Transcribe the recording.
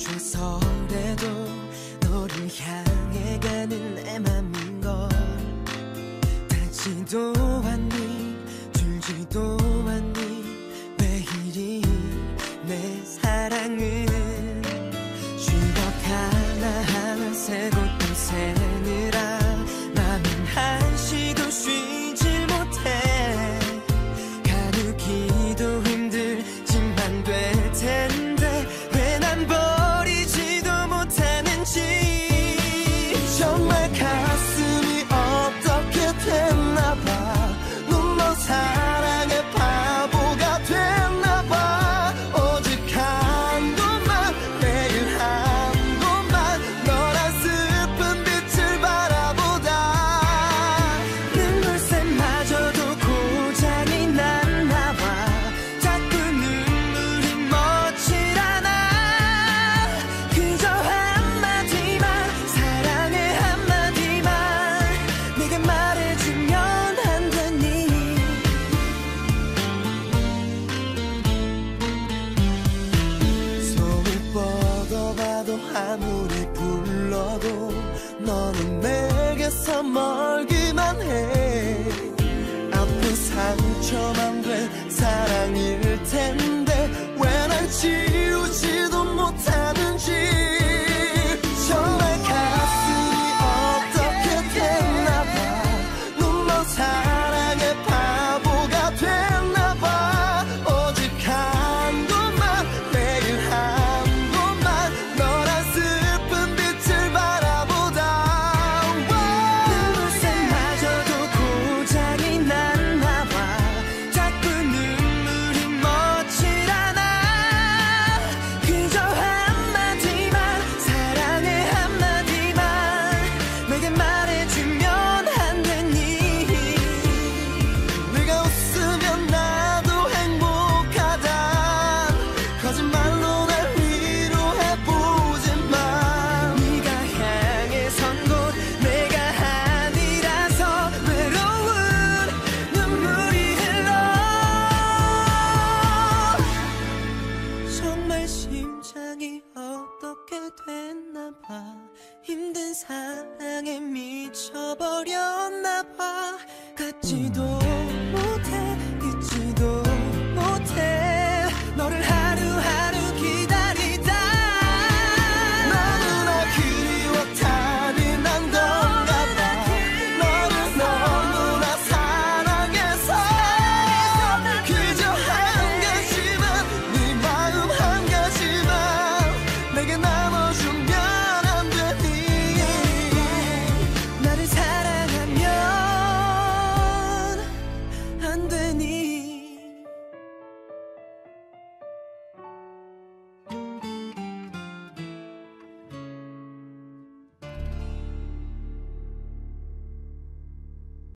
멈춰서라도 너를 향해 가는 내 맘인 걸. 닿지도 않니 줄지도 않니 왜 이리 내 사랑은 주걱 하나하나 새고 아무리 불러도 너는 내게서 멀기만 해. 아픈 상처만 사랑에 미쳐버렸나 봐.